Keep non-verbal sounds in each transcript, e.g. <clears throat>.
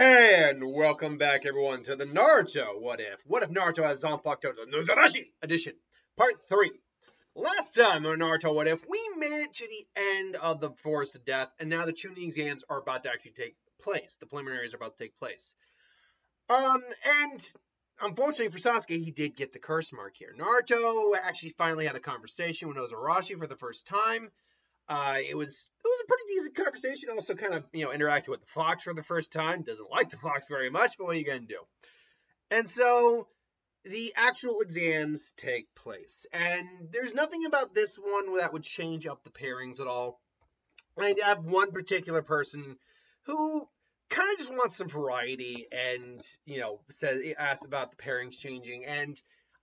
And welcome back, everyone, to the Naruto What If? What if Naruto has Zanpakuto Nozarashi edition, part 3. Last time on Naruto What If, we made it to the end of the Forest of Death, and now the Chunin exams are about to actually take place. The preliminaries are about to take place. Um, and unfortunately for Sasuke, he did get the curse mark here. Naruto actually finally had a conversation with Nozarashi for the first time. Uh, it was it was a pretty decent conversation. Also, kind of you know interacted with the fox for the first time. Doesn't like the fox very much, but what are you gonna do? And so the actual exams take place, and there's nothing about this one that would change up the pairings at all. I have one particular person who kind of just wants some variety, and you know says asks about the pairings changing, and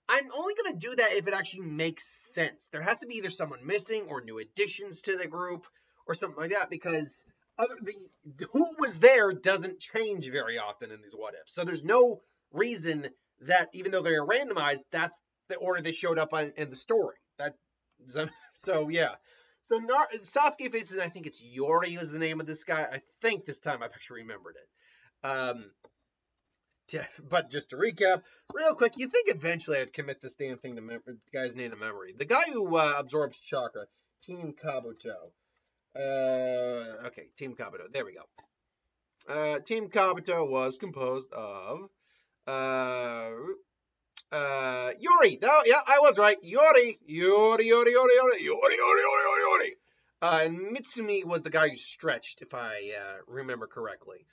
I'm only going to do that if it actually makes sense. There has to be either someone missing or new additions to the group or something like that because other, the who was there doesn't change very often in these what ifs. So there's no reason that even though they're randomized, that's the order they showed up on in the story. That so, yeah. So Nar- Sasuke faces, I think it's Yori is the name of this guy. I think this time I've actually remembered it. Um, but just to recap, real quick, you think eventually I'd commit this damn thing to mem- guy's name to memory. The guy who uh, absorbs chakra, Team Kabuto. Uh, okay, Team Kabuto. There we go. Uh, Team Kabuto was composed of uh, uh, Yori. No, yeah, I was right. Yori, Yori, Yori, Yori, Yori, Yori, Yori, Yori. Uh, and Mitsumi was the guy who stretched, if I uh, remember correctly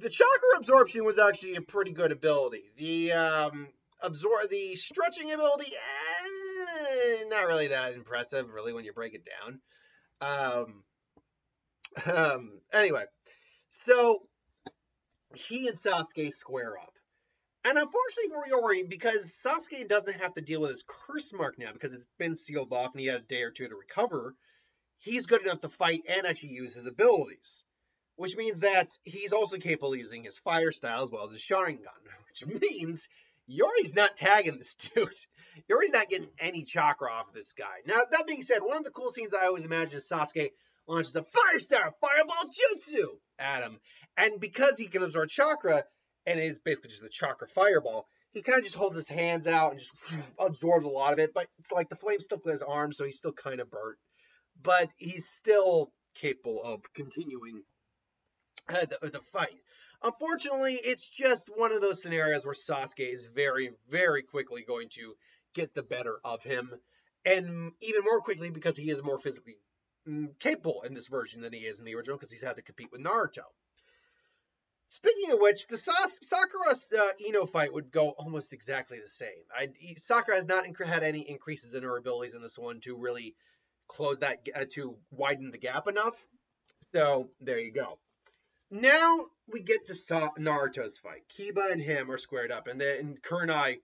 the chakra absorption was actually a pretty good ability. The um, absorb the stretching ability, eh, not really that impressive, really, when you break it down. Um, um, anyway, so he and Sasuke square up. And unfortunately for Yori, because Sasuke doesn't have to deal with his curse mark now because it's been sealed off and he had a day or two to recover, he's good enough to fight and actually use his abilities which means that he's also capable of using his fire style as well as his Sharingan, <laughs> which means Yori's not tagging this dude. <laughs> Yori's not getting any chakra off of this guy. Now, that being said, one of the cool scenes I always imagine is Sasuke launches a Fire Style Fireball Jutsu at him. And because he can absorb chakra, and it is basically just the chakra fireball, he kind of just holds his hands out and just <sniffs> absorbs a lot of it. But it's like the flame still in his arm, so he's still kind of burnt. But he's still capable of continuing uh, the, the fight. Unfortunately, it's just one of those scenarios where Sasuke is very, very quickly going to get the better of him, and even more quickly because he is more physically mm, capable in this version than he is in the original because he's had to compete with Naruto. Speaking of which, the Sas- Sakura uh, Ino fight would go almost exactly the same. I, Sakura has not inc- had any increases in her abilities in this one to really close that uh, to widen the gap enough. So there you go. Now we get to Naruto's fight. Kiba and him are squared up, and then Kurenai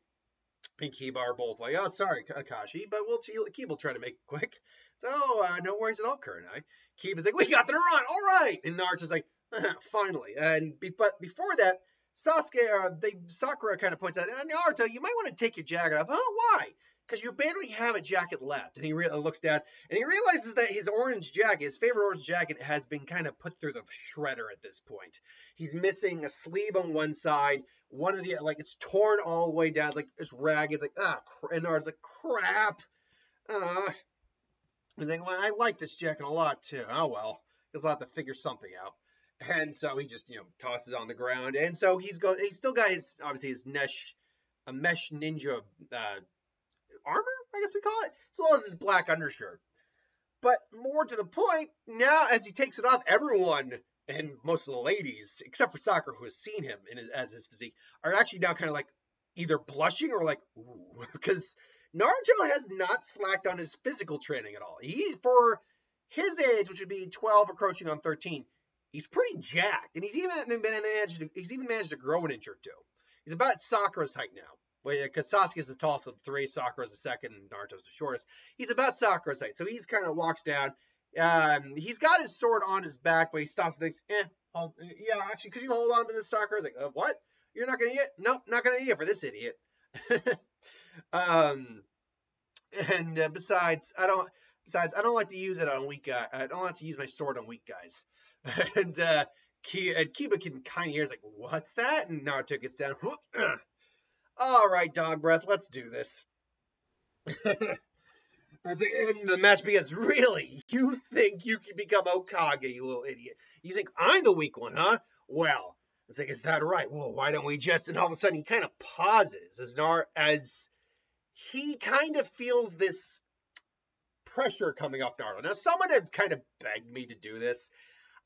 and Kiba are both like, "Oh, sorry, Kakashi, but we'll Kiba will try to make it quick." So, uh, no worries at all, Kurenai. Kiba's like, "We got the run, all right," and Naruto's like, "Finally." And be, but before that, Sasuke, uh, they Sakura kind of points out, Naruto, you might want to take your jacket off. Oh, why? Because you barely have a jacket left. And he re- looks down and he realizes that his orange jacket, his favorite orange jacket, has been kind of put through the shredder at this point. He's missing a sleeve on one side, one of the like it's torn all the way down. It's like it's ragged. It's like ah, and it's like crap. Uh, he's like, well, I like this jacket a lot too. Oh well, he's will have to figure something out. And so he just you know tosses on the ground. And so he's going. He's still got his obviously his mesh, a mesh ninja uh, armor, I guess we call it, as well as his black undershirt. But more to the point, now as he takes it off, everyone and most of the ladies, except for Sakura, who has seen him in his, as his physique, are actually now kind of like either blushing or like, ooh, <laughs> because Naruto has not slacked on his physical training at all. He, for his age, which would be 12, approaching on 13, he's pretty jacked, and he's even managed to, he's even managed to grow an inch or two. He's about Sakura's height now because Sasuke is the tallest of three, Sakura is the second, and Naruto's the shortest. He's about Sakura's height, so he's kind of walks down. Um, he's got his sword on his back, but he stops and thinks, eh, yeah, actually, could you hold on to this Sakura? I was like, uh, what? You're not gonna eat it? Nope, not gonna eat it for this idiot. <laughs> um, and uh, besides, I don't. Besides, I don't like to use it on weak guys. I don't like to use my sword on weak guys. <laughs> and uh, and Kiba can kind of hear, like, what's that? And Naruto gets down. <clears throat> All right, dog breath, let's do this. <laughs> and the match begins. Really? You think you can become Hokage, you little idiot? You think I'm the weak one, huh? Well, it's like, is that right? Well, why don't we just? And all of a sudden, he kind of pauses as Nar as he kind of feels this pressure coming off Naruto. Now, someone had kind of begged me to do this.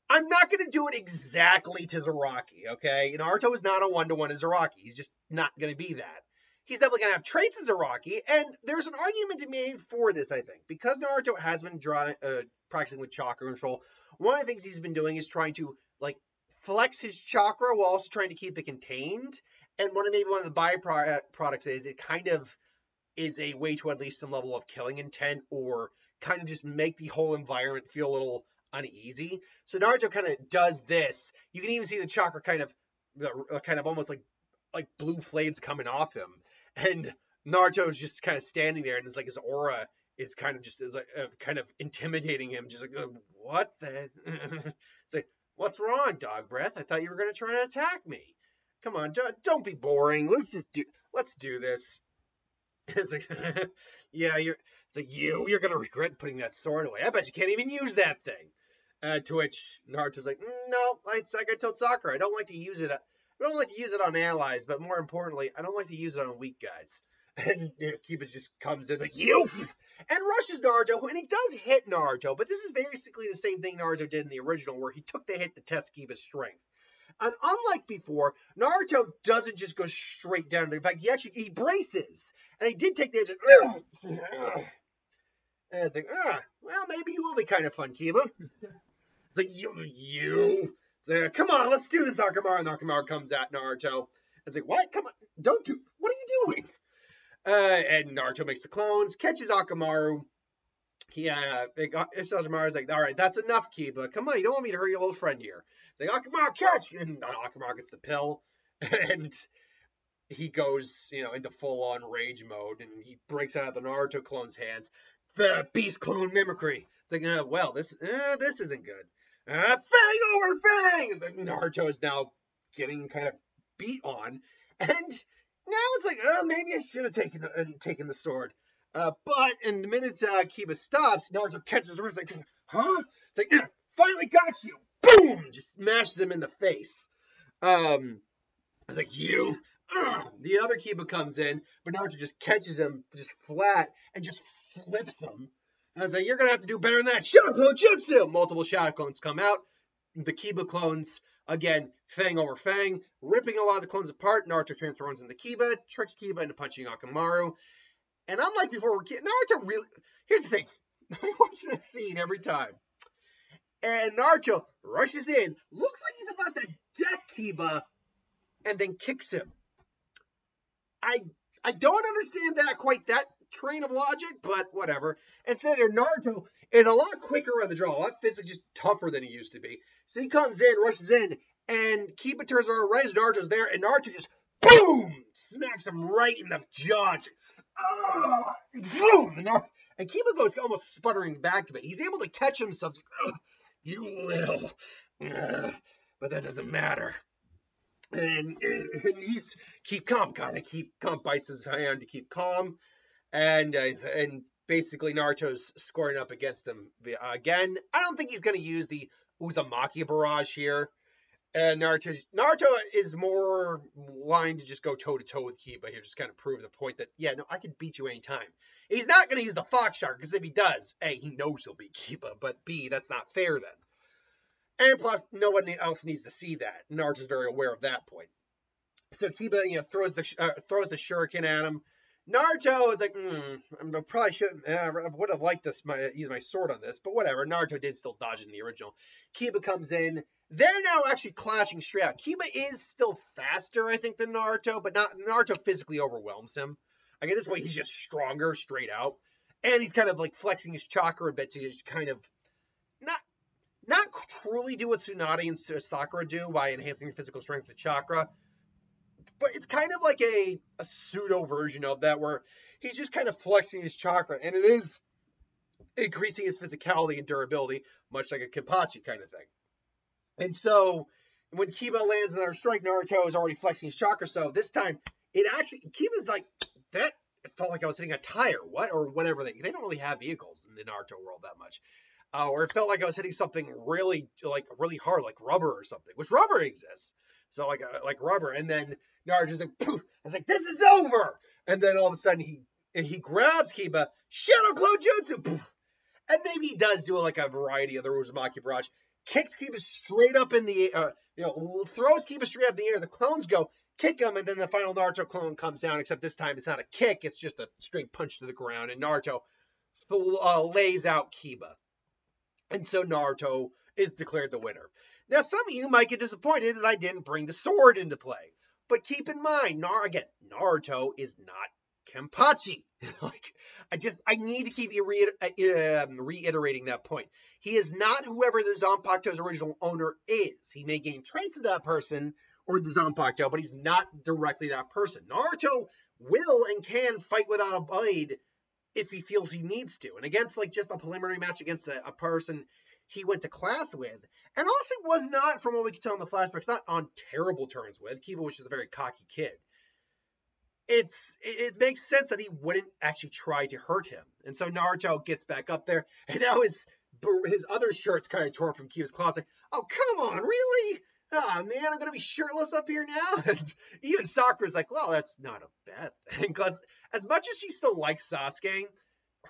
I'm not going to do it exactly to Zaraki, okay? Naruto is not a one-to-one as Zaraki. He's just not going to be that. He's definitely going to have traits as Zaraki, and there's an argument to be made for this, I think. Because Naruto has been dry, uh, practicing with chakra control, one of the things he's been doing is trying to, like, flex his chakra while also trying to keep it contained. And one of maybe one of the byproducts is it kind of is a way to at least some level of killing intent or kind of just make the whole environment feel a little uneasy. So Naruto kind of does this. You can even see the chakra kind of the uh, kind of almost like like blue flames coming off him, and Naruto is just kind of standing there, and it's like his aura is kind of just is like uh, kind of intimidating him, just like what the? <laughs> it's like what's wrong, dog breath? I thought you were gonna try to attack me. Come on, don't be boring. Let's just do let's do this. <laughs> It's like, <laughs> yeah, you're. It's like you, you're gonna regret putting that sword away. I bet you can't even use that thing. Uh, to which Naruto's like, no, it's like I told Sakura, I don't like to use it. I don't like to use it on allies, but more importantly, I don't like to use it on weak guys. <laughs> And you know, Kiba just comes in like you and rushes Naruto, and he does hit Naruto, but this is basically the same thing Naruto did in the original, where he took the hit to test Kiba's strength. And unlike before, Naruto doesn't just go straight down. In fact, he actually he braces, and he did take the edge. And it's like, ah, well, maybe you will be kind of fun, Kiba. <laughs> It's like, you, you. Like, Come on, let's do this, Akamaru. And Akamaru comes at Naruto. It's like, what? Come on, don't do. What are you doing? Uh, and Naruto makes the clones, catches Akamaru. He, uh, Akamaru's like, all right, that's enough, Kiba. Come on, you don't want me to hurt your little friend here. It's like, Akamaru, catch! And Akamaru gets the pill. <laughs> And he goes, you know, into full on rage mode and he breaks out of the Naruto clone's hands. The beast clone mimicry. It's like, uh, well, this uh, this isn't good. Uh, fang over fang! The Naruto is now getting kind of beat on, and now it's like, oh, maybe I should have taken uh, taken the sword. Uh, but in the minute uh, Kiba stops, Naruto catches him. It's like, huh? It's like, yeah, finally got you! Boom! Just smashes him in the face. Um, it's like you. Ugh. The other Kiba comes in, but Naruto just catches him just flat and just flips him. I was like, you're gonna have to do better than that. Shadow Clone Jutsu! Multiple Shadow Clones come out. The Kiba clones, again, Fang over Fang, ripping a lot of the clones apart. Naruto transforms into Kiba, tricks Kiba into punching Akamaru. And unlike before, we're Naruto really. Here's the thing <laughs> I watch that scene every time. And Naruto rushes in, looks like he's about to deck Kiba, and then kicks him. I I don't understand that quite that train of logic, but whatever. Instead, Naruto is a lot quicker on the draw, a lot physically just tougher than he used to be. So he comes in, rushes in, and Kiba turns around, right as Naruto's there, and Naruto just boom smacks him right in the jaw. Uh, boom! And, Naruto, and Kiba goes almost sputtering back to it. He's able to catch himself. You little. but that doesn't matter and, and he's keep calm, kind of keep calm, bites his hand to keep calm, and uh, and basically Naruto's scoring up against him again. I don't think he's going to use the Uzumaki barrage here. And Naruto, Naruto is more lined to just go toe to toe with Kiba here, just kind of prove the point that yeah, no, I can beat you anytime. He's not going to use the Fox Shark because if he does, a he knows he'll beat Kiba, but b that's not fair then. And plus, no one else needs to see that. Naruto's very aware of that point. So Kiba, you know, throws the uh, throws the shuriken at him. Naruto is like, hmm, I probably shouldn't. Uh, I would have liked this, my use my sword on this, but whatever. Naruto did still dodge in the original. Kiba comes in. They're now actually clashing straight out. Kiba is still faster, I think, than Naruto, but not Naruto physically overwhelms him. Like at this point, he's just stronger straight out, and he's kind of like flexing his chakra a bit to just kind of not not truly do what Tsunade and Sakura do by enhancing your physical strength with chakra, but it's kind of like a, a pseudo version of that where he's just kind of flexing his chakra, and it is increasing his physicality and durability, much like a Kenpachi kind of thing. And so when Kiba lands another strike, Naruto is already flexing his chakra. So this time, it actually Kiba's like that. Felt like I was hitting a tire, what or whatever. They they don't really have vehicles in the Naruto world that much. Uh, or it felt like I was hitting something really like really hard, like rubber or something, which rubber exists. So like uh, like rubber, and then Naruto's like, Poof! I was like, this is over. And then all of a sudden he he grabs Kiba, Shadow Clone Jutsu, Poof! and maybe he does do like a variety of the Uzumaki Barrage, kicks Kiba straight up in the uh, you know, throws Kiba straight up in the air. The clones go, kick him, and then the final Naruto clone comes down, except this time it's not a kick, it's just a straight punch to the ground, and Naruto uh, lays out Kiba. And so Naruto is declared the winner. Now, some of you might get disappointed that I didn't bring the sword into play. But keep in mind, Nar- again, Naruto is not Kenpachi. <laughs> like, I just, I need to keep uh, um, reiterating that point. He is not whoever the Zanpakuto's original owner is. He may gain traits of that person or the Zanpakuto, but he's not directly that person. Naruto will and can fight without a blade if he feels he needs to. And against like just a preliminary match against a, a person he went to class with, and also was not, from what we can tell in the flashbacks, not on terrible terms with. Kiba was just a very cocky kid it's it, makes sense that he wouldn't actually try to hurt him. And so Naruto gets back up there, and now his his other shirt's kind of torn from Kiba's claws. Like, oh come on, really? Oh man, I'm gonna be shirtless up here now. <laughs> And even Sakura's like, well, that's not a bad thing, because as much as she still likes Sasuke,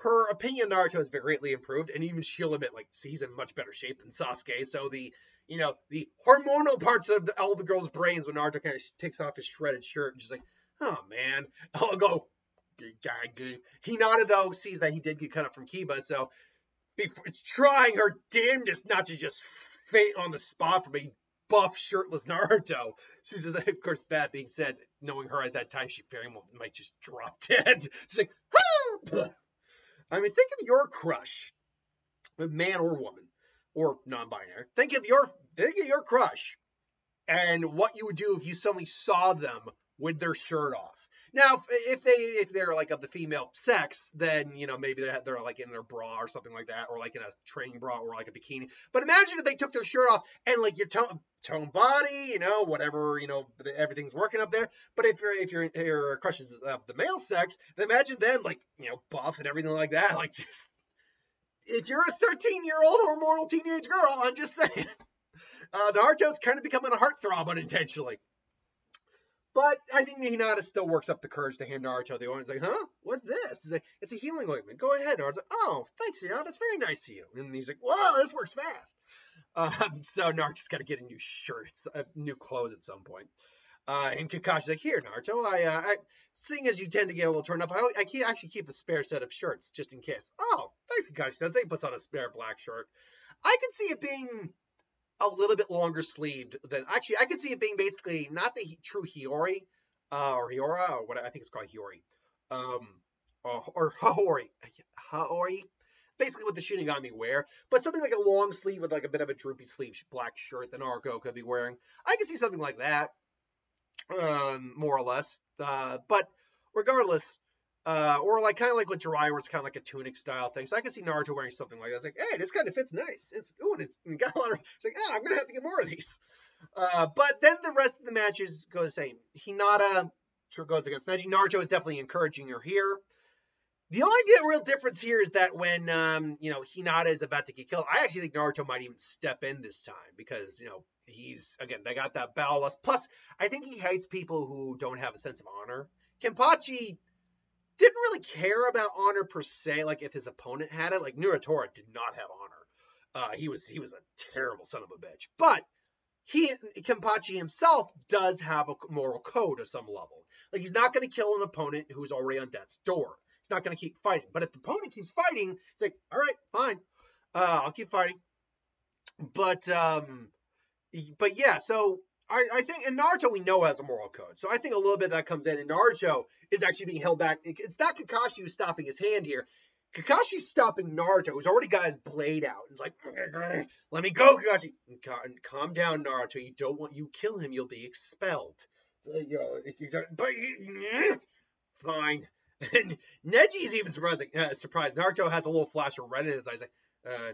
her opinion Naruto has been greatly improved, and even she'll admit like he's in much better shape than Sasuke. So the you know the hormonal parts of the, all the girls' brains when Naruto kind of takes off his shredded shirt and just like, oh man, <laughs> I'll go. He nodded though sees that he did get cut up from Kiba, so before, trying her damnedest not to just faint on the spot from a buff, shirtless <laughs> Naruto. She says, of course, that being said, knowing her at that time, she very well might just drop dead. <laughs> She's like! I mean, think of your crush, man or woman, or non-binary. Think of your think of your crush, and what you would do if you suddenly saw them with their shirt off. Now, if they if they're like of the female sex, then you know maybe they're, they're like in their bra or something like that, or like in a training bra or like a bikini. But imagine if they took their shirt off and like your tone tone body, you know, whatever, you know, everything's working up there. But if you're if your your crush is of the male sex, then imagine them like you know buff and everything like that. <laughs> Like just if you're a 13 year old hormonal teenage girl, I'm just saying, <laughs> uh, Naruto's kind of becoming a heartthrob unintentionally. But I think Hinata still works up the courage to hand Naruto the ointment. He's like, huh? What's this? He's like, it's a healing ointment. Go ahead. Naruto's like, oh, thanks, Hinata. That's very nice of you. And he's like, whoa, this works fast. Um, <laughs> so Naruto's got to get a new shirt, uh, new clothes at some point. Uh, and Kakashi's like, here, Naruto, I, uh, I, seeing as you tend to get a little turned up, I, I keep, actually keep a spare set of shirts just in case. Oh, thanks, Kakashi. Sensei puts on a spare black shirt. I can see it being a little bit longer sleeved than actually I could see it being basically not the true Hiyori uh, or Hiora or what I think it's called Hiyori um, or, or <laughs> Haori Haori basically what the Shinigami wear, but something like a long sleeve with like a bit of a droopy sleeve black shirt that Naruto could be wearing. I could see something like that, um, more or less. Uh, but regardless, uh, or like kind of like with Jiraiya, it's kind of like a tunic style thing. So I can see Naruto wearing something like that. It's like, hey, this kind of fits nice. It's ooh, it's <laughs> got a lot of. <laughs> It's like, oh, I'm gonna have to get more of these. Uh, but then the rest of the matches go the same. Hinata goes against Neji. Naruto is definitely encouraging her here. The only real difference here is that when um, you know Hinata is about to get killed, I actually think Naruto might even step in this time because you know he's again they got that battle lust. Plus, I think he hates people who don't have a sense of honor. Kenpachi didn't really care about honor per se. Like if his opponent had it, like Naruto did not have honor. Uh, he was he was a terrible son of a bitch. But he Kenpachi himself does have a moral code of some level. Like he's not going to kill an opponent who's already on death's door. He's not going to keep fighting. But if the opponent keeps fighting, it's like, all right, fine, uh, I'll keep fighting. But um, but yeah, so I, I think in Naruto we know has a moral code, so I think a little bit that comes in. And Naruto is actually being held back. It's not Kakashi who's stopping his hand here. Kakashi's stopping Naruto, who's already got his blade out. He's like, "Let me go, Kakashi." Calm down, Naruto. You don't want you kill him, you'll be expelled. So, you know, but fine. <laughs> And Neji's even surprised. Like, uh, surprised. Naruto has a little flash of red in his eyes. Like, uh,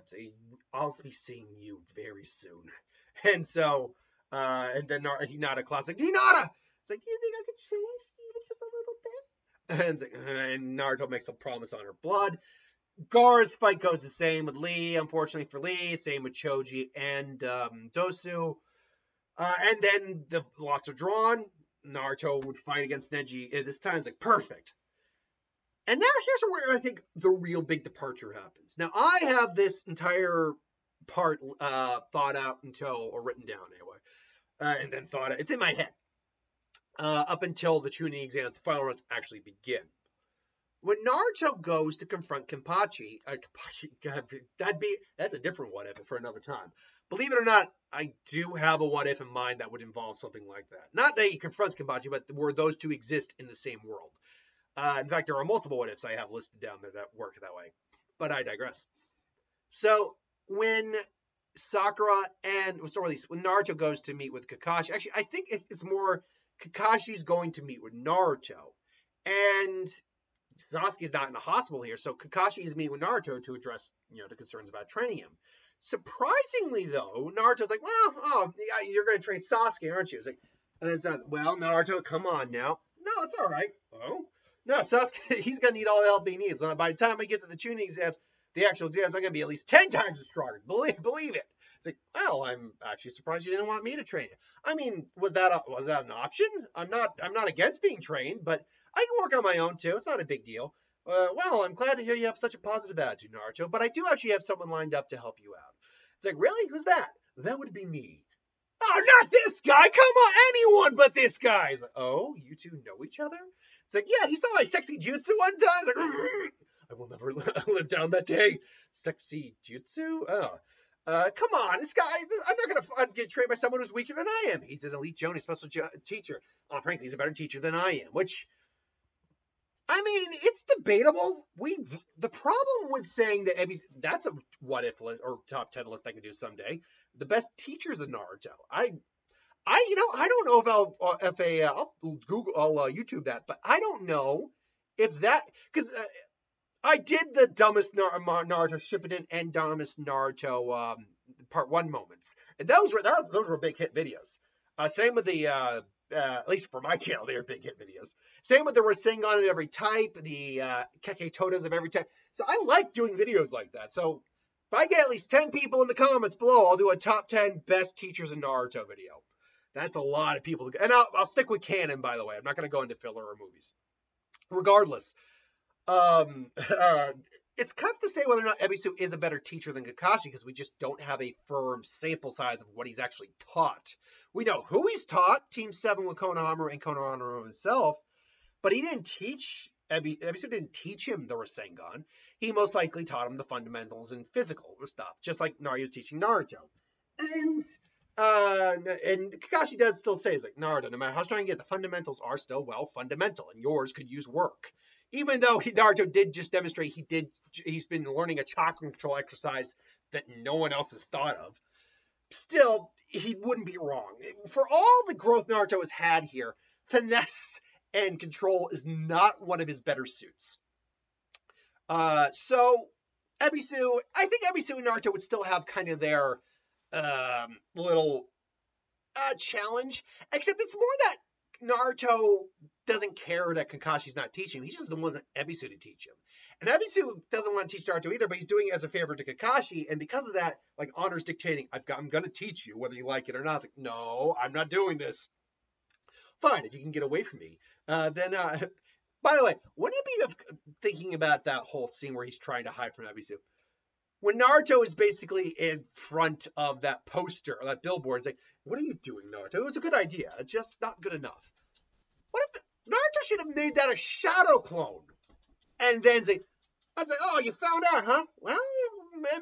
I'll be seeing you very soon. <laughs> And so Uh, and then Hinata classic Hinata. It's like, do you think I could change even just a little bit? <laughs> And, it's like, and Naruto makes a promise on her blood. Gaara's fight goes the same with Lee, unfortunately for Lee. Same with Choji and um, Dosu. Uh, and then the lots are drawn. Naruto would fight against Neji at this time. It's like perfect. And now here's where I think the real big departure happens. Now I have this entire part uh, thought out until or written down anyway, uh, and then thought it's in my head uh, up until the Chunin exams, the final runs actually begin. When Naruto goes to confront Kenpachi, uh, Kenpachi, <laughs> God, that'd be that's a different what if for another time. Believe it or not, I do have a what if in mind that would involve something like that. Not that he confronts Kenpachi, but where those two exist in the same world. Uh, in fact, there are multiple what ifs I have listed down there that work that way. But I digress. So when Sakura and sorry, when Naruto goes to meet with Kakashi, actually, I think it's more Kakashi's going to meet with Naruto, and Sasuke's not in the hospital here, so Kakashi is meeting with Naruto to address, you know, the concerns about training him. Surprisingly, though, Naruto's like, well, oh, you're going to train Sasuke, aren't you? It's like, and it's not, well, Naruto, come on now. No, it's all right. Oh, no, Sasuke, <laughs> he's going to need all the help he needs. By the time I get to the Chunin exams, the actual exams are going to be at least 10 times as stronger. Believe, believe it. It's like, well, I'm actually surprised you didn't want me to train you. I mean, was that a, was that an option? I'm not I'm not against being trained, but I can work on my own too. It's not a big deal. Uh, well, I'm glad to hear you have such a positive attitude, Naruto, but I do actually have someone lined up to help you out. It's like, really? Who's that? That would be me. Oh, not this guy. Come on, anyone but this guy. Like, oh, you two know each other? It's like, yeah, he saw my sexy jutsu one time. Like, <laughs> will never <laughs> live down that day. Sexy jutsu? Oh. Uh, come on, this guy, I'm not going to uh, get trained by someone who's weaker than I am. He's an elite Jonin special jo- teacher. Uh, frankly, he's a better teacher than I am, which, I mean, it's debatable. We The problem with saying that Ebisu, that's a what if list or top 10 list I can do someday. The best teachers of Naruto. I, I, you know, I don't know if I'll, uh, if a, uh, I'll Google, I'll uh, YouTube that, but I don't know if that, because uh, I did the dumbest Naruto Shippuden and dumbest Naruto um, part one moments, and those were those, those were big hit videos. Uh, same with the uh, uh, at least for my <laughs> channel, they were big hit videos. Same with the Rasengan of every type, the uh, Kekkei Totas of every type. So I like doing videos like that. So if I get at least 10 people in the comments below, I'll do a top 10 best teachers in Naruto video. That's a lot of people. To, and I'll, I'll stick with canon, by the way. I'm not going to go into filler or movies. Regardless, um, <laughs> uh, it's tough to say whether or not Ebisu is a better teacher than Kakashi because we just don't have a firm sample size of what he's actually taught. We know who he's taught, Team 7 with Konohamaru and Konohamaru himself, but he didn't teach, Ebisu didn't teach him the Rasengan. He most likely taught him the fundamentals and physical stuff, just like Naruto's teaching Naruto. And uh, and Kakashi does still say, he's like, Naruto, no matter how strong you get, the fundamentals are still, well, fundamental, and yours could use work even though Naruto did just demonstrate he did he's been learning a chakra control exercise that no one else has thought of, still he wouldn't be wrong. For all the growth Naruto has had here, finesse and control is not one of his better suits. Uh, so Ebisu, I think Ebisu and Naruto would still have kind of their um, little uh, challenge, except it's more that Naruto doesn't care that Kakashi's not teaching him. He just wants Ebisu to teach him. And Ebisu doesn't want to teach Naruto either, but he's doing it as a favor to Kakashi. And because of that, like Honor's dictating, I've got, I'm going to teach you whether you like it or not. It's like, no, I'm not doing this. Fine, if you can get away from me, uh, then. Uh, <laughs> by the way, wouldn't it be thinking about that whole scene where he's trying to hide from Ebisu? When Naruto is basically in front of that poster, or that billboard, it's like, what are you doing, Naruto? It was a good idea, just not good enough. What if should have made that a shadow clone? And then say, I was like, oh, you found out, huh? Well,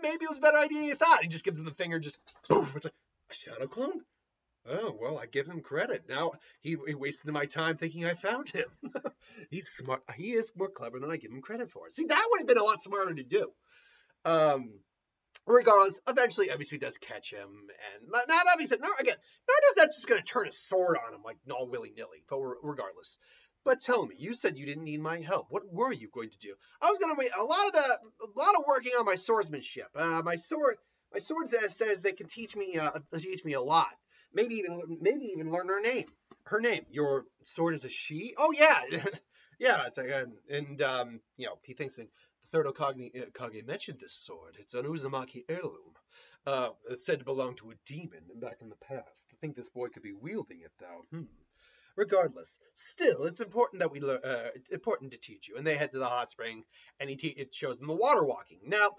maybe it was a better idea you thought. He just gives him the finger, just <clears throat> boom. It's like, a shadow clone? Oh, well, I give him credit. Now he, he wasted my time thinking I found him. <laughs> He's smart. He is more clever than I give him credit for. See, that would have been a lot smarter to do. Um, regardless, eventually Ebisu does catch him, and not, obviously, no, again, not just going to turn a sword on him like all willy nilly, but regardless. But tell me, you said you didn't need my help. What were you going to do? I was going to wait a lot of the, a lot of working on my swordsmanship. Uh, my sword, my sword says they can teach me, uh, teach me a lot. maybe even maybe even learn her name. Her name. Your sword is a she. Oh yeah, <laughs> yeah. It's like and, um, you know he thinks that the third Hokage, Hokage mentioned this sword. It's an Uzumaki heirloom. Uh, said to belong to a demon back in the past. I think this boy could be wielding it though. Hmm. Regardless, still, it's important that we learn. Uh, important to teach you. And they head to the hot spring, and he te- it shows them the water walking. Now,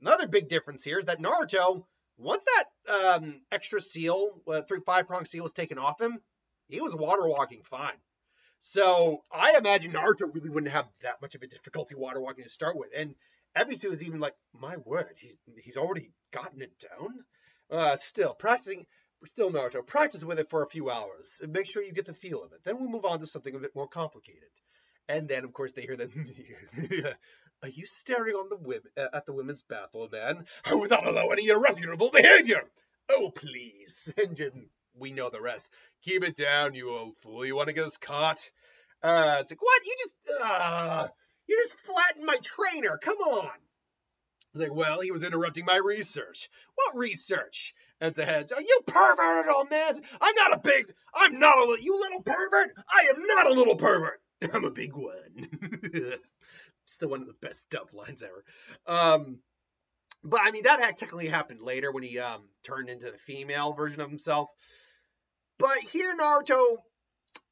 another big difference here is that Naruto, once that um, extra seal, uh, three five prong seal, was taken off him, he was water walking fine. So I imagine Naruto really wouldn't have that much of a difficulty water walking to start with. And Ebisu is even like, my word, he's he's already gotten it down. Uh, still practicing still Naruto, practice with it for a few hours and make sure you get the feel of it. Then we'll move on to something a bit more complicated. And then, of course, they hear that. <laughs> Are you staring on the women uh, at the women's bathroom, man? <laughs> I will not allow any irreputable behavior. Oh, please. <laughs> And we know the rest. Keep it down, you old fool. You want to get us caught? Uh, it's like, what? You just, uh, you just flattened my trainer. Come on. It's like, well, he was interrupting my research. What research? And it's a head. Oh, you perverted old man! I'm not a big. I'm not a. Little. You little pervert! I am not a little pervert. <laughs> I'm a big one. <laughs> Still one of the best dub lines ever. Um, but I mean that technically happened later when he um turned into the female version of himself. But here Naruto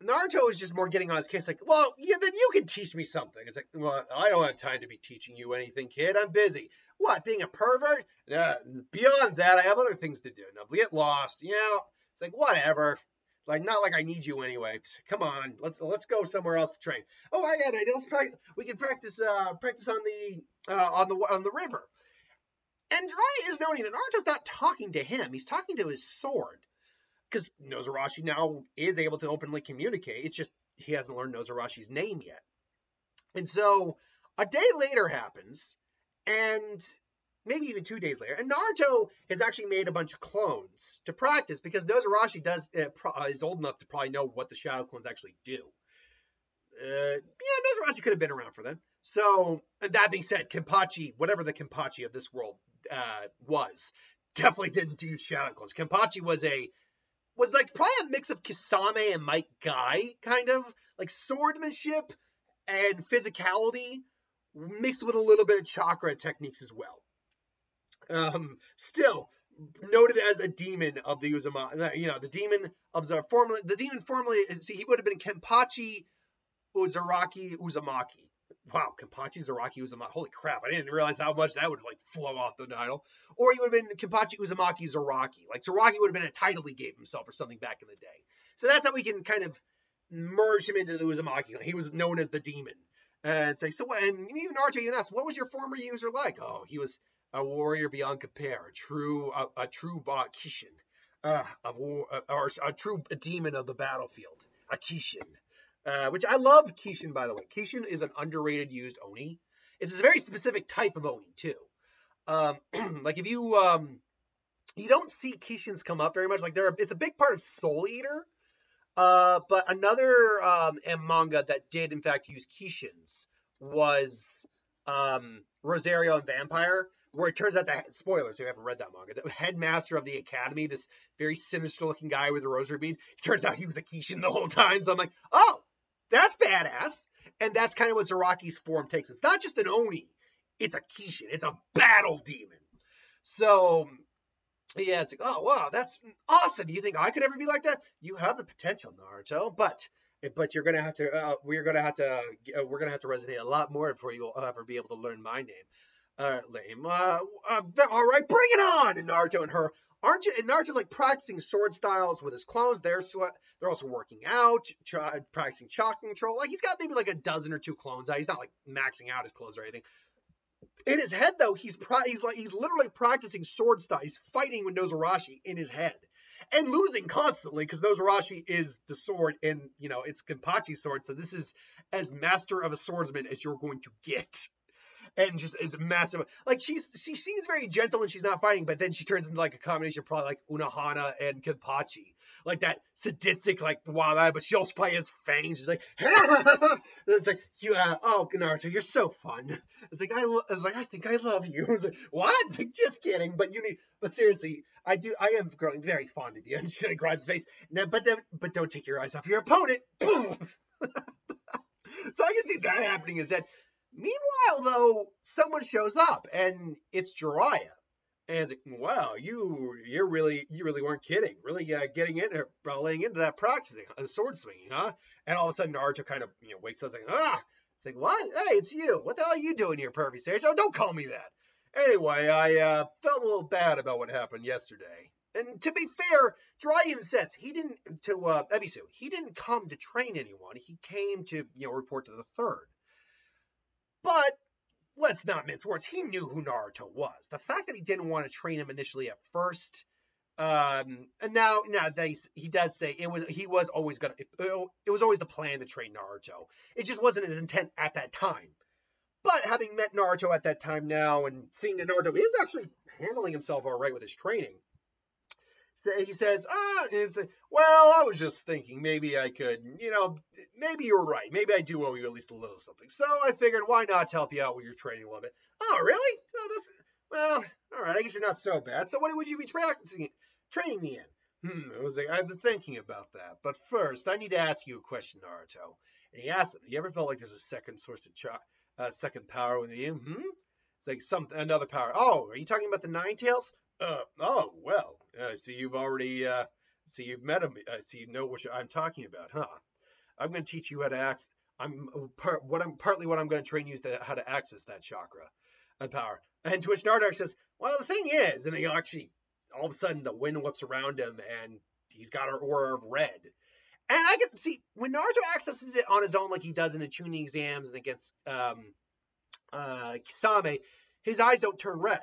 Naruto is just more getting on his case, like, well, yeah, then you can teach me something. It's like, well, I don't have time to be teaching you anything, kid. I'm busy. What, being a pervert? Uh, beyond that, I have other things to do. Now, get lost. You know, it's like, whatever. Like, not like I need you anyway. Come on, let's let's go somewhere else to train. Oh, I got an idea. Let's practice. We can practice uh practice on the uh on the on the river. And is noting that Naruto's not talking to him. He's talking to his sword because Nozarashi now is able to openly communicate. It's just he hasn't learned Nozarashi's name yet. And so a day later happens, and maybe even two days later, and Naruto has actually made a bunch of clones to practice because Nozarashi does uh, is old enough to probably know what the shadow clones actually do. Uh, yeah, Nozarashi could have been around for them. So, that being said, Kenpachi, whatever the Kenpachi of this world uh, was, definitely didn't do shadow clones. Kenpachi was a was like probably a mix of Kisame and Might Guy, kind of like swordmanship and physicality mixed with a little bit of chakra techniques as well. Um, still noted as a demon of the Uzumaki, you know, the demon of the formerly, the demon formerly, see, he would have been Kenpachi Uzuraki Uzumaki wow, Kenpachi Zaraki Uzumaki. Holy crap, I didn't realize how much that would like flow off the title. Or he would have been Kenpachi Uzumaki Zaraki. Like Zaraki would have been a title he gave himself or something back in the day. So that's how we can kind of merge him into the Uzumaki. He was known as the demon. And like, so and even RJ asked, what was your former user like? Oh, he was a warrior beyond compare, a true a, a true uh, Kishin. Uh, a war, uh, or a true demon of the battlefield, a Kishin. Uh, which I love Kishin, by the way. Kishin is an underrated used Oni. It's a very specific type of Oni, too. Um, <clears throat> like, if you, um, you don't see Kishins come up very much. Like, they're, it's a big part of Soul Eater. Uh, but another um, manga that did, in fact, use Kishins was um, Rosario and Vampire, where it turns out that spoilers if you haven't read that manga, the headmaster of the academy, this very sinister looking guy with a rosary bead, it turns out he was a Kishin the whole time. So I'm like, oh, that's badass. And that's kind of what Zaraki's form takes. It's not just an Oni, it's a Kishin, it's a battle demon. So, yeah, it's like, oh, wow, that's awesome. You think I could ever be like that? You have the potential, Naruto, but. But you're gonna have to. Uh, we're gonna have to. Uh, we're gonna have to resonate a lot more before you will ever be able to learn my name. Uh, lame. Uh, uh, all right, bring it on. And Naruto and her aren't you? And Naruto's like practicing sword styles with his clones. They're they're also working out, try, practicing chakra control. Like he's got maybe like a dozen or two clones out. He's not like maxing out his clones or anything. In his head though, he's he's like he's literally practicing sword style. He's fighting with Nozarashi in his head. And losing constantly because Nozarashi is the sword and you know it's Kenpachi's sword. So this is as master of a swordsman as you're going to get and just is massive. Like she's she seems very gentle when she's not fighting, but then she turns into like a combination of probably like Unohana and Kenpachi. like that sadistic, like wild eye, but she also play his fangs. She's like, <laughs> it's like you, uh, oh Naruto, you're so fun. It's like I, lo- I was like, I think I love you. <laughs> I was like, what? It's <laughs> like, just kidding, but you need, but seriously, I do, I am growing very fond of you. And she grabs his face. Now, but then, but don't take your eyes off your opponent. So I can see that happening instead. Meanwhile, though, someone shows up and it's Jiraiya. And it's like, wow, you you're really you really weren't kidding. Really uh, getting in there, laying into that practicing, uh, sword swinging, huh? And all of a sudden Naruto kind of you know wakes up like, ah, it's like what? Hey, it's you. What the hell are you doing here, Pervy Sage? Oh, don't call me that. Anyway, I uh, felt a little bad about what happened yesterday. And to be fair, Jiraiya even says he didn't to uh, Ebisu. He didn't come to train anyone. He came to you know report to the third. But let's not mince words. He knew who Naruto was. The fact that he didn't want to train him initially at first, um, and now now they he does say it was he was always gonna it, it was always the plan to train Naruto. It just wasn't his intent at that time. But having met Naruto at that time now and seeing that Naruto is actually handling himself all right with his training, he says, ah, well, I was just thinking maybe I could, you know, maybe you're right. Maybe I do owe you at least a little something. So I figured, why not help you out with your training bit? Oh, really? Oh, that's, well, all right. I guess you're not so bad. So what would you be practicing, training me in? Hmm, I was like, I've been thinking about that. But first, I need to ask you a question, Naruto. And he asked him, you ever felt like there's a second source of ch- uh, second power within you? Hmm? It's like some another power. Oh, are you talking about the Nine Tails? Uh, oh, well, uh, so you've already, uh, so you've met him, uh, so you know what I'm talking about, huh? I'm going to teach you how to access, I'm, part, what I'm, partly what I'm going to train you is to, how to access that chakra and power. And to which Nardark says, well, the thing is, and he actually, all of a sudden the wind whips around him and he's got an aura of red. And I can see when Naruto accesses it on his own, like he does in the Chunin exams and against um, uh, Kisame, his eyes don't turn red.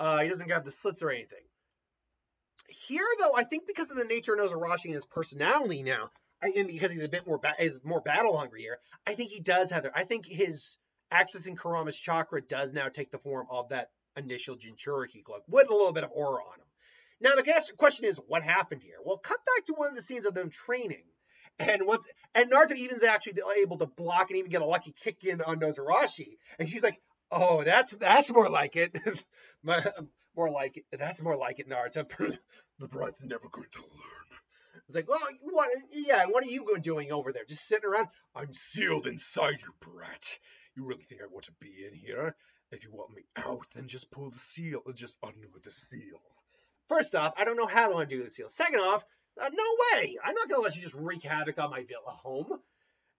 Uh, he doesn't have the slits or anything. Here, though, I think because of the nature of Nozarashi and his personality now, I, and because he's a bit more ba- is more battle hungry here, I think he does have. The, I think his accessing Kurama's chakra does now take the form of that initial Jinchuriki cloak with a little bit of aura on him. Now the question is, what happened here? Well, cut back to one of the scenes of them training, and what and Naruto even's actually able to block and even get a lucky kick in on Nozarashi, and she's like, Oh, that's that's more like it. <laughs> more like it. That's more like it, Naruto. <laughs> the bride's never going to learn. It's like, well, what? Yeah, what are you going doing over there? Just sitting around? I'm sealed inside you, brat. You really think I want to be in here? If you want me out, then just pull the seal. Just undo the seal. First off, I don't know how to undo the seal. Second off, uh, no way. I'm not gonna let you just wreak havoc on my villa home.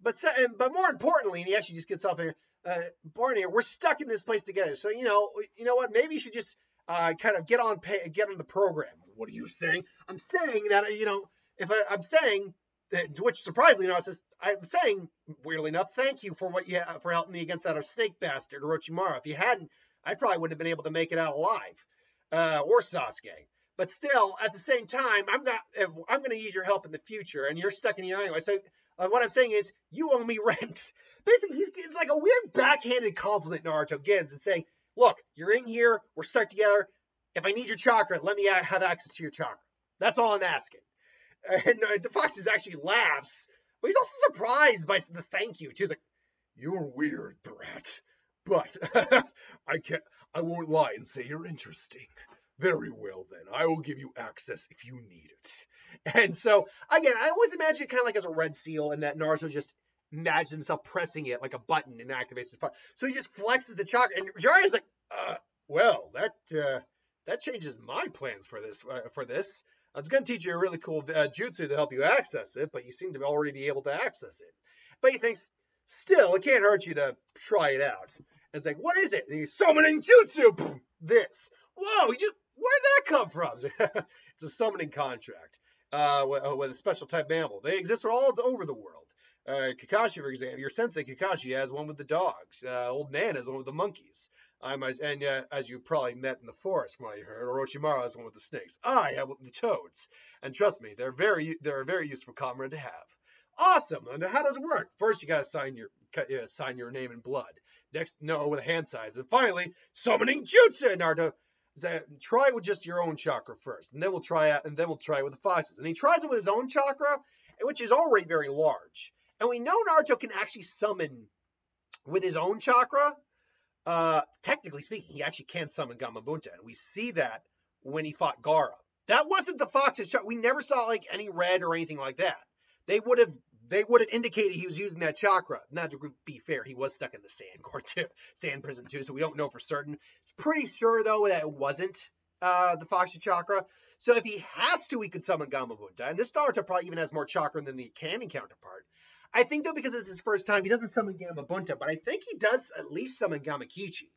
But but more importantly, and he actually just gets up here uh, Barney, we're stuck in this place together. So you know, you know what? Maybe you should just uh, kind of get on pay, get on the program. What are you saying? I'm saying that you know, if I, am saying, that, which surprisingly, know, says I'm saying weirdly enough, thank you for what you for helping me against that snake bastard Orochimaru. If you hadn't, I probably wouldn't have been able to make it out alive, uh, or Sasuke. But still, at the same time, I'm not. I'm going to use your help in the future, and you're stuck in the anyway. So uh, what I'm saying is, you owe me <laughs> rent. Basically, he's it's like a weird backhanded compliment Naruto gives and saying, look, you're in here, we're stuck together. If I need your chakra, let me have access to your chakra. That's all I'm asking. <laughs> And uh, the Fox actually laughs, but he's also surprised by the thank you. He's like, "You're weird, brat, but <laughs> I can't. I won't lie and say you're interesting. Very well, then. I will give you access if you need it. And so, again, I always imagine it kind of like as a red seal, and that Naruto just imagines himself pressing it like a button and activates the So he just flexes the chakra, and Jiraiya's like, uh, well, that uh, that changes my plans for this. Uh, for this, I was going to teach you a really cool uh, jutsu to help you access it, but you seem to already be able to access it. But he thinks, still, it can't hurt you to try it out. And it's like, what is it? And he's summoning jutsu. Boom, This. Whoa! You Where'd that come from? <laughs> it's a summoning contract uh, uh, with a special type mammal. They exist all over the world. Uh, Kakashi, for example, your sensei Kakashi has one with the dogs. Uh, old Nan has one with the monkeys. I'm as, and uh, as you probably met in the forest from what I heard, Orochimaru has one with the snakes. I have the toads. And trust me, they're very they're a very useful comrade to have. Awesome. And how does it work? First, you gotta sign your sign your name in blood. Next, no, with hand signs. And finally, summoning jutsu. Naruto Try with just your own chakra first, and then we'll try out, and then we'll try it with the foxes. And he tries it with his own chakra, which is already very large. And we know Naruto can actually summon with his own chakra. Uh, technically speaking, he actually can summon Gamabunta, and we see that when he fought Gaara. That wasn't the fox's chakra. We never saw like any red or anything like that. They would have they would have indicated he was using that chakra. Not to be fair, he was stuck in the sand court too, sand prison too, so we don't know for certain. It's pretty sure though that it wasn't uh, the Foxy chakra. So if he has to, he could summon Gamabunta. And this Naruto probably even has more chakra than the canon counterpart. I think though because it's his first time, he doesn't summon Gamabunta, but I think he does at least summon Gamakichi.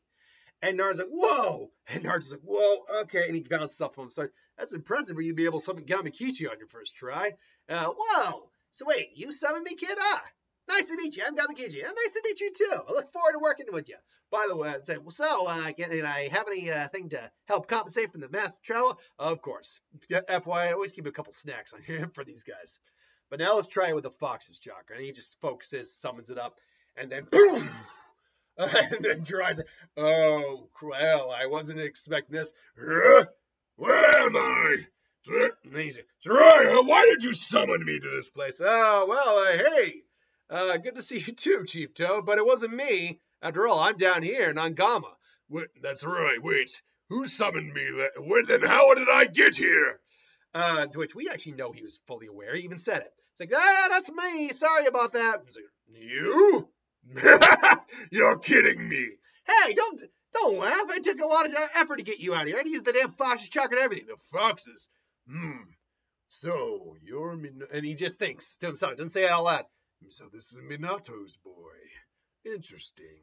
And Naruto's like, whoa! And Naruto's like, whoa, okay. And he bounces off him. So that's impressive for you to be able to summon Gamakichi on your first try. Uh, whoa! So wait, you summoned me, kid? Ah, nice to meet you. I'm Gamakichi. And nice to meet you too. I look forward to working with you. By the way, I'd say, well, so, uh, can I have anything uh, to help compensate from the mass travel? Of course. FYI, I always keep a couple snacks on here <laughs> for these guys. But now let's try it with the fox's chakra. And he just focuses, summons it up, and then boom! <laughs> and then tries. Oh, well, I wasn't expecting this. <laughs> Where am I? Jiraiya, why did you summon me to this place? Oh, well, uh, hey, uh, good to see you too, Chief Toad, but it wasn't me. After all, I'm down here in Angama. Wait, that's right, wait. Who summoned me? Where, then how did I get here? Uh, to which we actually know he was fully aware. He even said it. It's like, ah, that's me. Sorry about that. Like, you? <laughs> You're kidding me. Hey, don't don't laugh. I took a lot of effort to get you out here. I used the damn fox's chakra and everything. The foxes? Hmm. So, you're Min- And he just thinks to himself. Doesn't say it out loud. So this is Minato's boy. Interesting.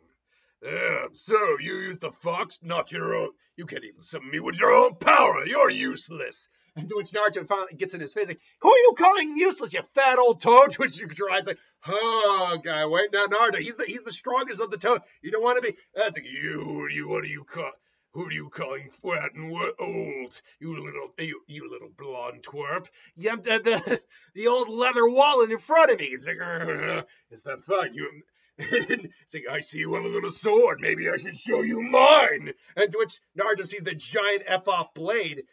Yeah, so you use the fox, not your own. You can't even summon me with your own power. You're useless. And to which Naruto finally gets in his face, like, Who are you calling useless, you fat old toad? To <laughs> which Jiraiya's like, Oh, guy, wait, now Naruto, he's the he's the strongest of the toad. You don't want to be. That's like, you, you, what do you call? Who are you calling fat and what old? You little, you, you little blonde twerp. Yumped at the <laughs> the old leather wallet in front of me. It's like, uh, is that fun? You. <laughs> it's like, I see you have a little sword. Maybe I should show you mine. And to which Naruto sees the giant F off blade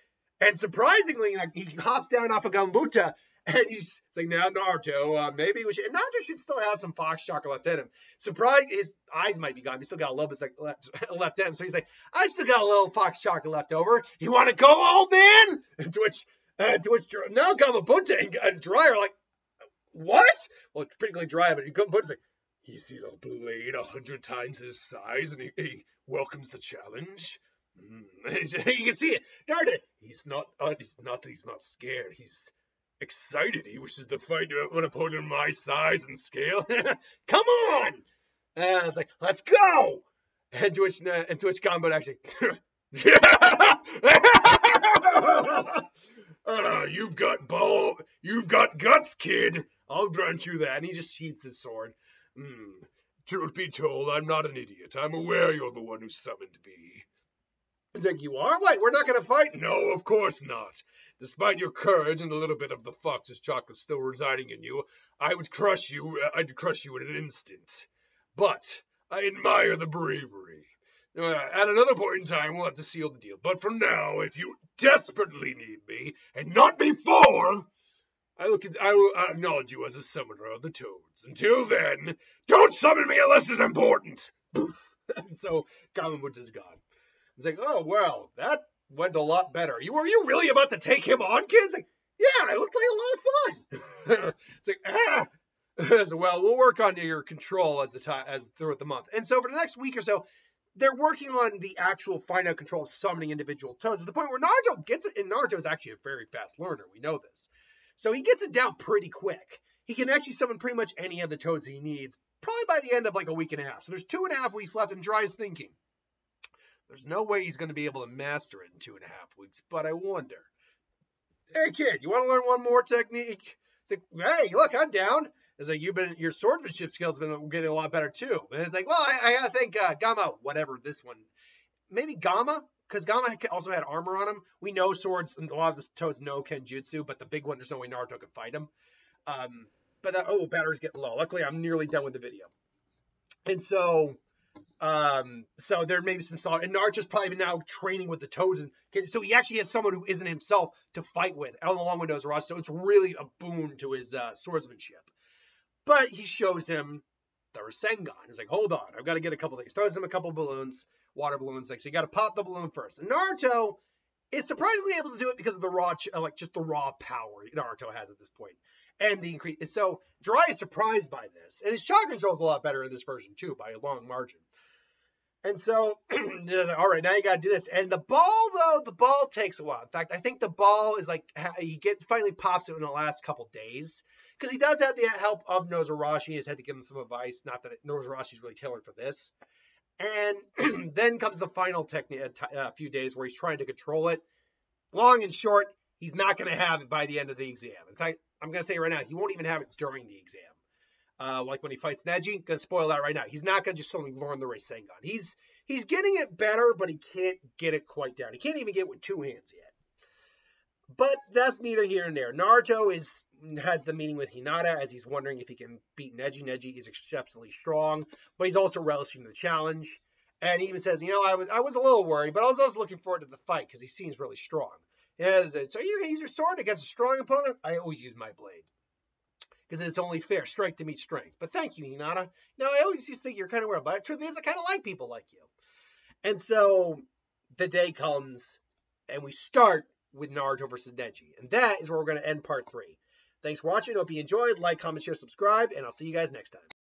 and surprisingly, like, he hops down off of Gamabunta and he's like, now Naruto, uh, maybe we should. And Naruto should still have some fox chakra left in him. Surprise, his eyes might be gone. He's still got a little bit like left, <laughs> left in him. So he's like, I've still got a little fox chakra left over. You want to go, old man? And <laughs> to which, uh, to which now Gamabunta and, and Dry are like, what? Well, it's particularly Dry, but Gamabunta's like, he sees a blade a hundred times his size, and he, he welcomes the challenge. Mm. <laughs> you can see it. Naruto, he's not, uh, he's not he's not scared. He's excited. He wishes to fight an opponent my size and scale. <laughs> Come on! And it's like, let's go! And to which, uh, which combat actually, uh, <laughs> you've got ball, you've got guts, kid. I'll grant you that. And he just sheathes his sword. Mm. Truth be told, I'm not an idiot. I'm aware you're the one who summoned me. It's like, you are? Wait, we're not going to fight? No, of course not. Despite your courage and a little bit of the fox's chakra still residing in you, I would crush you, uh, I'd crush you in an instant. But I admire the bravery. Uh, at another point in time, we'll have to seal the deal. But for now, if you desperately need me, and not before, I will, I will acknowledge you as a summoner of the toads. Until then, don't summon me unless it's important. and <laughs> so Gamabunta is gone. It's like, oh well, that went a lot better. You were you really about to take him on, kids? Like, yeah, it looked like a lot of fun. <laughs> it's like, ah. <laughs> As well, we'll work on your control as the time as throughout the month. And so for the next week or so, they're working on the actual finite control summoning individual toads to the point where Naruto gets it. And Naruto is actually a very fast learner. We know this. So he gets it down pretty quick. He can actually summon pretty much any of the toads he needs, probably by the end of like a week and a half. So there's two and a half weeks left, and Dry's thinking, there's no way he's going to be able to master it in two and a half weeks, but I wonder. Hey, kid, you want to learn one more technique? It's like, hey, look, I'm down. It's like you've been your swordsmanship skills have been getting a lot better too. And it's like, well, I, I gotta think uh, Gamma, whatever this one, maybe Gamma, because Gamma also had armor on him. We know swords, and a lot of the toads know Kenjutsu, but the big one, there's no way Naruto can fight him. Um, but uh, oh, battery's getting low. Luckily, I'm nearly done with the video. And so Um, so there may be some solid, and Naruto's probably now training with the Toads, and so he actually has someone who isn't himself to fight with, along with Nozarashi. So it's really a boon to his uh, swordsmanship. But he shows him the Rasengan. He's like, hold on, I've got to get a couple things. Throws him a couple balloons, water balloons. Like, so you got to pop the balloon first. And Naruto is surprisingly able to do it because of the raw, uh, like just the raw power Naruto has at this point, and the increase. So Jiraiya is surprised by this, and his chakra control is a lot better in this version too, by a long margin. And so, <clears throat> all right, now you got to do this. And the ball, though, the ball takes a while. In fact, I think the ball is like he gets finally pops it in the last couple days because he does have the help of Nozarashi. He's had to give him some advice. Not that Nozarashi's really tailored for this. And <clears throat> then comes the final technique, uh, t- a uh, few days where he's trying to control it. Long and short, he's not going to have it by the end of the exam. In fact, I'm going to say right now, he won't even have it during the exam. Uh, like when he fights Neji, gonna spoil that right now. He's not gonna just suddenly learn the Rasengan. He's he's getting it better, but he can't get it quite down. He can't even get it with two hands yet. But that's neither here nor there. Naruto is has the meeting with Hinata as he's wondering if he can beat Neji. Neji is exceptionally strong, but he's also relishing the challenge. And he even says, you know, I was I was a little worried, but I was also looking forward to the fight because he seems really strong. Yeah, so you're gonna use your sword against a strong opponent? I always use my blade because it's only fair, strength to meet strength. But thank you, Hinata. Now, I always used to think you're kind of weird, but the truth is, I kind of like people like you. And so the day comes, and we start with Naruto versus Neji, and that is where we're going to end part three. Thanks for watching. Hope you enjoyed. Like, comment, share, subscribe, and I'll see you guys next time.